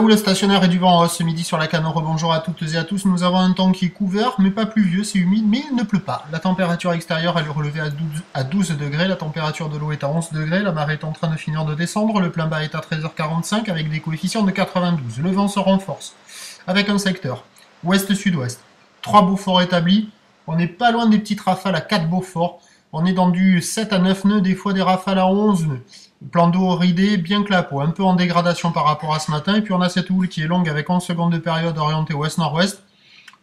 où le stationnaire est du vent ce midi sur la Camorre. Bonjour à toutes et à tous. Nous avons un temps qui est couvert, mais pas pluvieux, c'est humide, mais il ne pleut pas. La température extérieure relevée à 12, à 12 degrés, la température de l'eau est à 11 degrés, la marée est en train de finir de descendre, le plein bas est à 13h45 avec des coefficients de 92. Le vent se renforce avec un secteur ouest-sud-ouest. Trois Beaufort établis, on n'est pas loin des petites rafales à 4 Beaufort. On est dans du 7 à 9 nœuds, des fois des rafales à 11 nœuds. Plan d'eau ridé, bien clapo, un peu en dégradation par rapport à ce matin. Et puis on a cette houle qui est longue avec 11 secondes de période orientée ouest-nord-ouest.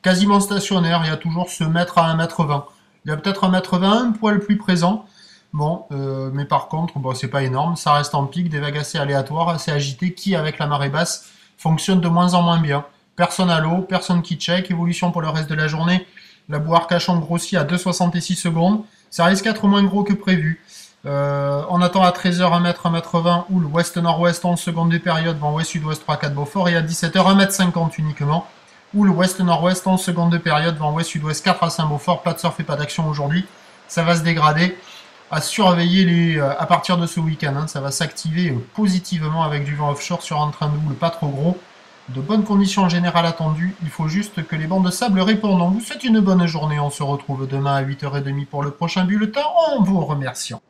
Quasiment stationnaire, il y a toujours ce mètre à 1 mètre 20. Il y a peut-être un mètre 20 un poil plus présent. Bon, euh, mais par contre, c'est pas énorme. Ça reste en pic, des vagues assez aléatoires, assez agitées, qui avec la marée basse fonctionnent de moins en moins bien. Personne à l'eau, personne qui check. Évolution pour le reste de la journée. La boue Arcachon grossit à 2,66 secondes. Ça risque d'être moins gros que prévu. Euh, on attend à 13h 1m, 1m20 ou le ouest-nord-ouest en seconde de période, vent ouest-sud-ouest 3-4 Beaufort, et à 17h 1m50 uniquement, ou le ouest-nord-ouest en seconde de période, vent ouest-sud-ouest 4 à 5 Beaufort, pas de surf et pas d'action aujourd'hui, ça va se dégrader, à surveiller les, euh, à partir de ce week-end, hein. ça va s'activer euh, positivement avec du vent offshore sur un train double pas trop gros, de bonnes conditions générales attendues. Il faut juste que les bancs de sable répondent. On vous souhaite une bonne journée. On se retrouve demain à 8h30 pour le prochain bulletin en vous remerciant.